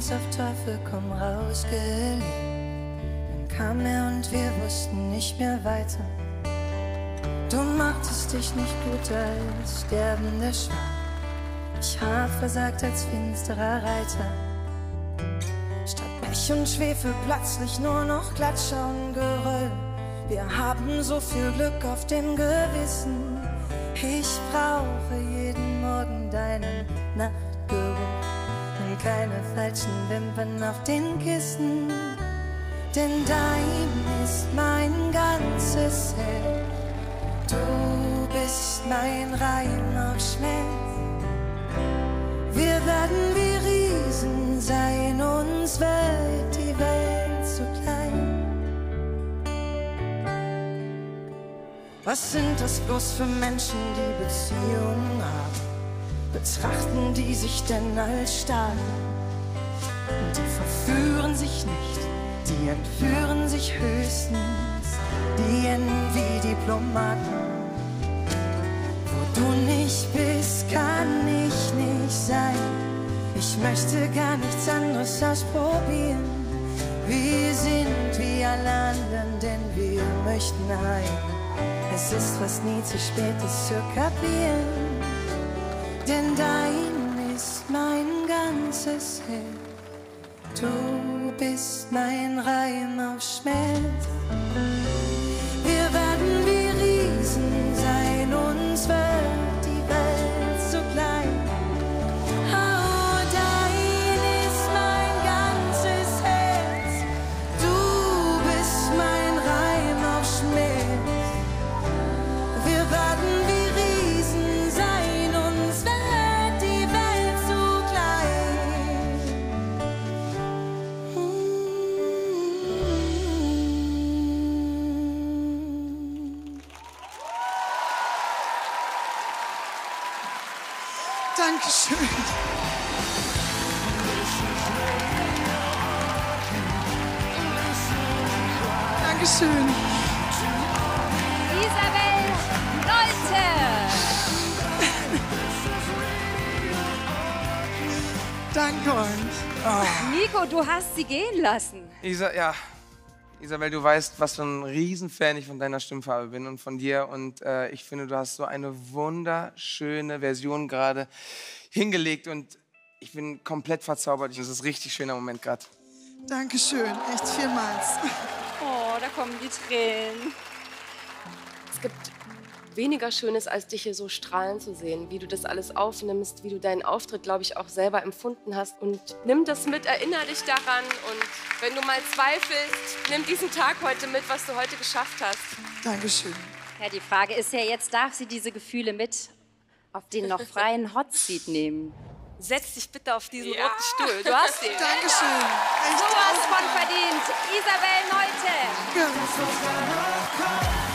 uns auf Teufel komm raus geliehen. Dann kam er und wir wussten nicht mehr weiter. Du machtest dich nicht gut als sterbender Schwan. Ich hab versagt als finsterer Reiter. Statt Pech und Schwefel plötzlich nur noch Glatscher und Geröll. Wir haben so viel Glück auf dem Gewissen. Ich brauche jeden Morgen deinen Nachtgeruch keine falschen Wimpern auf den Kissen. Denn dein ist mein ganzes Hell. Du bist mein Reim auf Schmelz. Wir werden wie Riesen sein, uns wird die Welt zu klein. Was sind das bloß für Menschen, die Beziehungen haben? Betrachten die sich denn als stark? Die verführen sich nicht, die entführen sich höchstens, die enden wie Diplomaten. Wo du nicht bist, kann ich nicht sein. Ich möchte gar nichts anderes ausprobieren. Wir sind wie alle anderen, denn wir möchten heim. Es ist fast nie zu spät, es zu kapieren. Denn dein ist mein ganzes Hell. Du bist mein Reim auf Schmelz. Dankeschön. Dankeschön. Isabel Leute! Danke euch. Nico, du hast sie gehen lassen. Isa, ja. Isabel, du weißt, was für ein Riesenfan ich von deiner Stimmfarbe bin und von dir. Und äh, ich finde, du hast so eine wunderschöne Version gerade hingelegt. Und ich bin komplett verzaubert. Das ist ein richtig schöner Moment gerade. Dankeschön. Echt vielmals. Oh, da kommen die Tränen. Es gibt weniger Schönes, als dich hier so strahlen zu sehen, wie du das alles aufnimmst, wie du deinen Auftritt, glaube ich, auch selber empfunden hast. Und nimm das mit, erinnere dich daran. Und wenn du mal zweifelst, nimm diesen Tag heute mit, was du heute geschafft hast. Dankeschön. Ja, die Frage ist ja, jetzt darf sie diese Gefühle mit auf den noch freien Hotseat nehmen. Setz dich bitte auf diesen roten Stuhl. Du hast ihn. Dankeschön. Echt Sowas von verdient. Isabel Neute. danke.